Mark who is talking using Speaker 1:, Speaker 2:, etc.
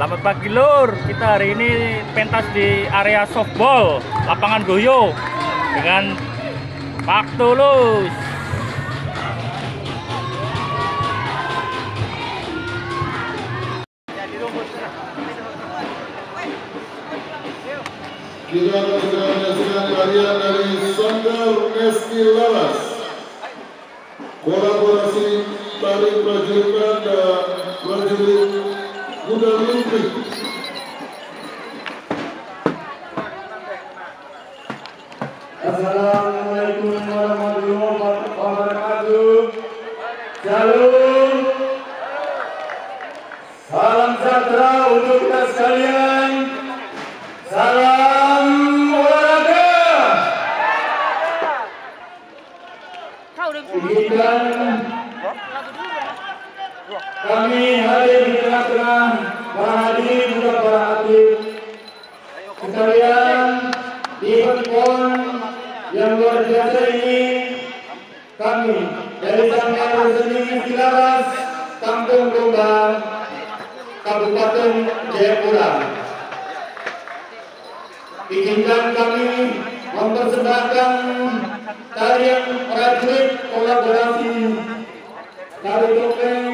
Speaker 1: Selamat pagi lur. Kita hari ini pentas di area softball lapangan Goyo dengan Pak Tulus.
Speaker 2: Kita akan menyaksikan karya dari Sanggar Esti Laras. Kolaborasi tari prajurit dan prajurit Kuda Lumpik.
Speaker 3: Assalamualaikum warahmatullahi wabarakatuh. Shalom. Salam sejahtera untuk kita sekalian. Salam olahraga. Izinkan kami hadir di tengah-tengah para hadirin juga para atlet sekalian di pon yang luar biasa ini kami dari Sanggar Seni Silaras Kampung Gombang Kabupaten Jayapura. Izinkan kami mempersembahkan tarian prajurit kolaborasi tari topeng